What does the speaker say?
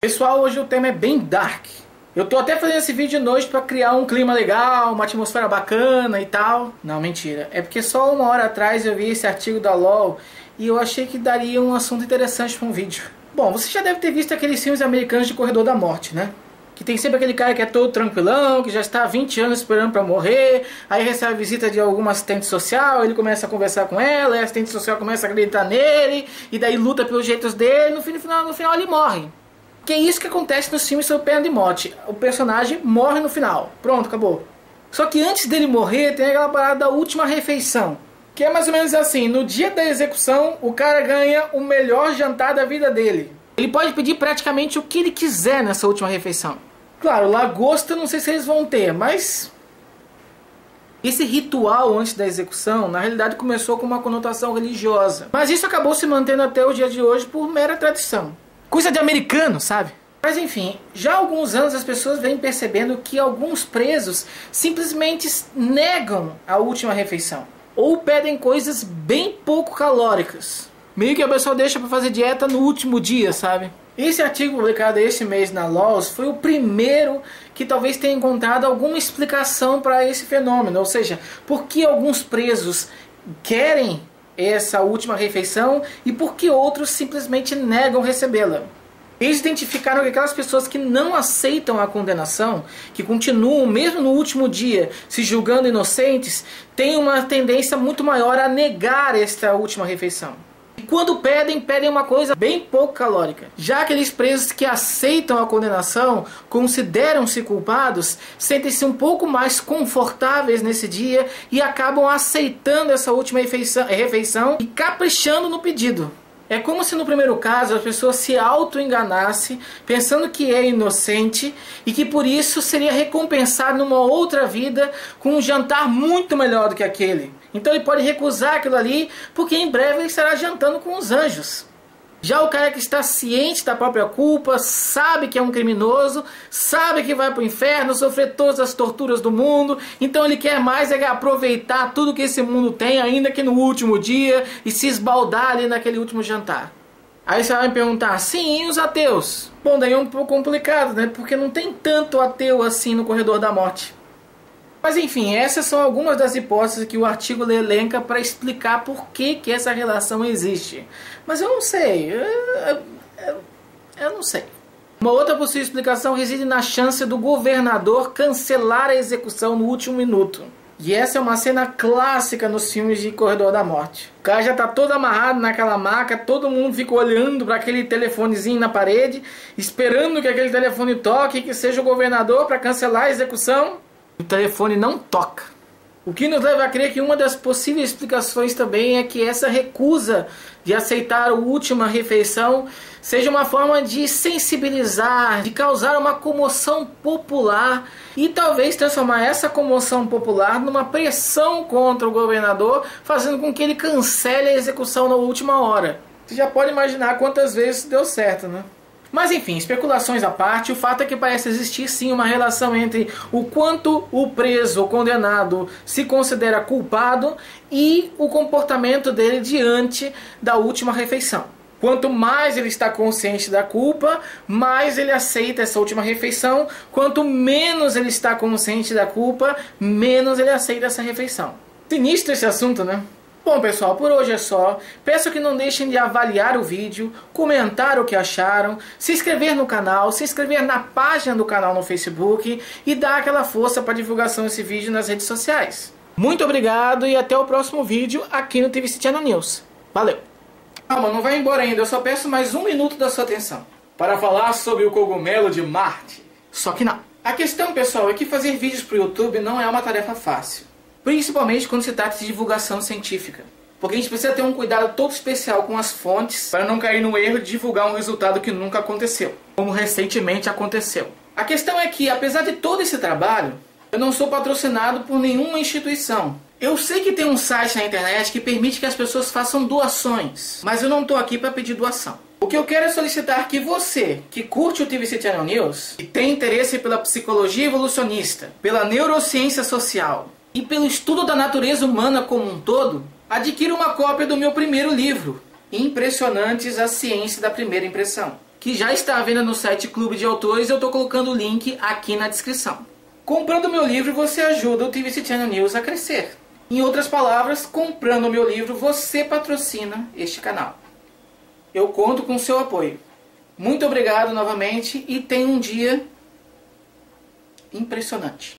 Pessoal, hoje o tema é bem dark. Eu tô até fazendo esse vídeo de noite para criar um clima legal, uma atmosfera bacana e tal. Não, mentira. É porque só uma hora atrás eu vi esse artigo da LOL e eu achei que daria um assunto interessante para um vídeo. Bom, você já deve ter visto aqueles filmes americanos de Corredor da Morte, né? Que tem sempre aquele cara que é todo tranquilão, que já está há 20 anos esperando para morrer, aí recebe a visita de alguma assistente social, ele começa a conversar com ela, a assistente social começa a acreditar nele, e daí luta pelos jeitos dele, no final, no final ele morre. Que é isso que acontece nos filmes sobre pena de morte. O personagem morre no final. Pronto, acabou. Só que antes dele morrer, tem aquela parada da última refeição. Que é mais ou menos assim: no dia da execução, o cara ganha o melhor jantar da vida dele. Ele pode pedir praticamente o que ele quiser nessa última refeição. Claro, lagosta não sei se eles vão ter, mas. Esse ritual antes da execução, na realidade, começou com uma conotação religiosa. Mas isso acabou se mantendo até o dia de hoje por mera tradição. Coisa de americano, sabe? Mas enfim, já há alguns anos as pessoas vêm percebendo que alguns presos simplesmente negam a última refeição. Ou pedem coisas bem pouco calóricas. Meio que a pessoa deixa para fazer dieta no último dia, sabe? Esse artigo publicado este mês na Laws foi o primeiro que talvez tenha encontrado alguma explicação para esse fenômeno. Ou seja, por que alguns presos querem essa última refeição e por que outros simplesmente negam recebê-la. Eles identificaram que aquelas pessoas que não aceitam a condenação, que continuam mesmo no último dia se julgando inocentes, têm uma tendência muito maior a negar esta última refeição. Quando pedem, pedem uma coisa bem pouco calórica. Já aqueles presos que aceitam a condenação, consideram-se culpados, sentem-se um pouco mais confortáveis nesse dia e acabam aceitando essa última refeição, refeição e caprichando no pedido. É como se no primeiro caso a pessoa se auto-enganasse, pensando que é inocente e que por isso seria recompensado numa outra vida com um jantar muito melhor do que aquele. Então ele pode recusar aquilo ali, porque em breve ele estará jantando com os anjos. Já o cara que está ciente da própria culpa, sabe que é um criminoso, sabe que vai para o inferno, sofrer todas as torturas do mundo, então ele quer mais é aproveitar tudo que esse mundo tem, ainda que no último dia, e se esbaldar ali naquele último jantar. Aí você vai me perguntar, sim, e os ateus? Bom, daí é um pouco complicado, né? Porque não tem tanto ateu assim no corredor da morte. Mas enfim, essas são algumas das hipóteses que o artigo elenca para explicar por que, que essa relação existe. Mas eu não sei. Eu, eu, eu não sei. Uma outra possível explicação reside na chance do governador cancelar a execução no último minuto. E essa é uma cena clássica nos filmes de Corredor da Morte. O cara já tá todo amarrado naquela maca, todo mundo fica olhando para aquele telefonezinho na parede, esperando que aquele telefone toque que seja o governador para cancelar a execução o telefone não toca. O que nos leva a crer que uma das possíveis explicações também é que essa recusa de aceitar a última refeição seja uma forma de sensibilizar, de causar uma comoção popular e talvez transformar essa comoção popular numa pressão contra o governador, fazendo com que ele cancele a execução na última hora. Você já pode imaginar quantas vezes deu certo, né? Mas enfim, especulações à parte, o fato é que parece existir sim uma relação entre o quanto o preso ou condenado se considera culpado e o comportamento dele diante da última refeição. Quanto mais ele está consciente da culpa, mais ele aceita essa última refeição. Quanto menos ele está consciente da culpa, menos ele aceita essa refeição. Sinistro esse assunto, né? Bom pessoal, por hoje é só. Peço que não deixem de avaliar o vídeo, comentar o que acharam, se inscrever no canal, se inscrever na página do canal no Facebook e dar aquela força para divulgação desse vídeo nas redes sociais. Muito obrigado e até o próximo vídeo aqui no TVC Channel News. Valeu! Calma, não vai embora ainda, eu só peço mais um minuto da sua atenção para falar sobre o cogumelo de Marte. Só que não. A questão, pessoal, é que fazer vídeos para o YouTube não é uma tarefa fácil. Principalmente quando se trata de divulgação científica. Porque a gente precisa ter um cuidado todo especial com as fontes para não cair no erro de divulgar um resultado que nunca aconteceu, como recentemente aconteceu. A questão é que, apesar de todo esse trabalho, eu não sou patrocinado por nenhuma instituição. Eu sei que tem um site na internet que permite que as pessoas façam doações, mas eu não estou aqui para pedir doação. O que eu quero é solicitar que você, que curte o TVC Channel News, e tem interesse pela psicologia evolucionista, pela neurociência social, e pelo estudo da natureza humana como um todo, adquira uma cópia do meu primeiro livro, Impressionantes a Ciência da Primeira Impressão. que já está à venda no site Clube de Autores. Eu estou colocando o link aqui na descrição. Comprando meu livro, você ajuda o TVC Channel News a crescer. Em outras palavras, comprando meu livro, você patrocina este canal. Eu conto com seu apoio. Muito obrigado novamente e tenha um dia impressionante.